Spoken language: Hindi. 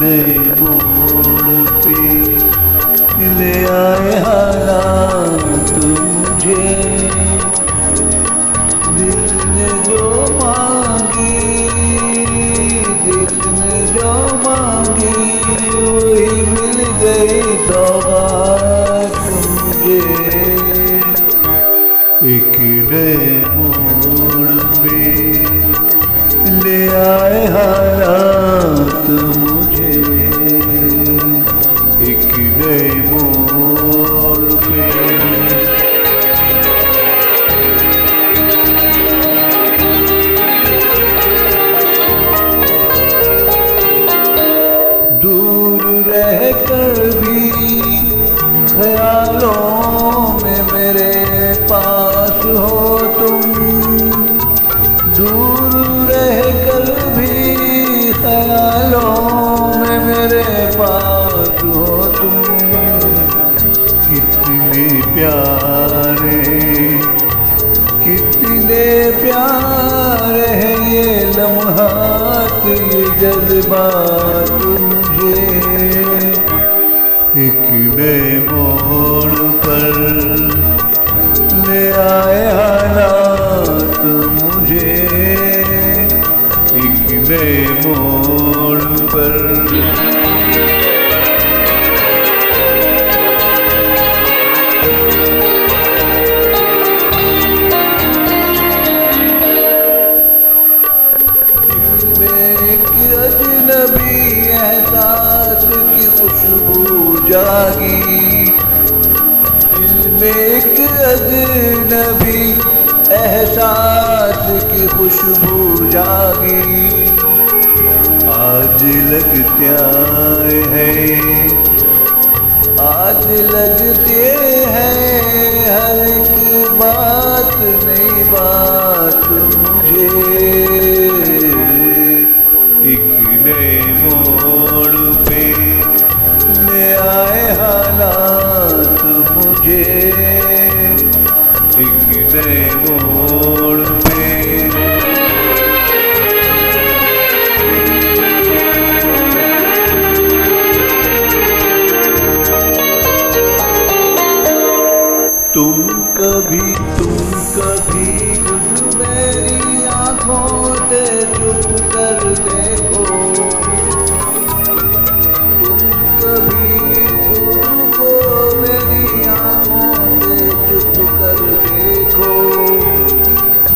नए मोड़ पे ले आए हालात मुझे दिल ने जो मांगी दिल ने जो मांगी वही मिल गई सौगात मुझे एक नए मोड़ पे ले आए हालात ख्यालों में मेरे पास हो तुम। दूर रह कर भी ख्यालों में मेरे पास हो तुम। कितने प्यारे कितने प्यारे हैं ये लम्हात ये जज्बात। एक नए मोड़ पर ले आए हालात मुझे। एक नए मोड़ पर। अजनबी एहसास की खुशबू। जागी। दिल में एक अजनबी एहसास की खुशबू जागी। आज लगते हैं, आज लगते हैं, हर एक बात नहीं बात। तुम कभी तुम कभी आँखों से चुप कर देखो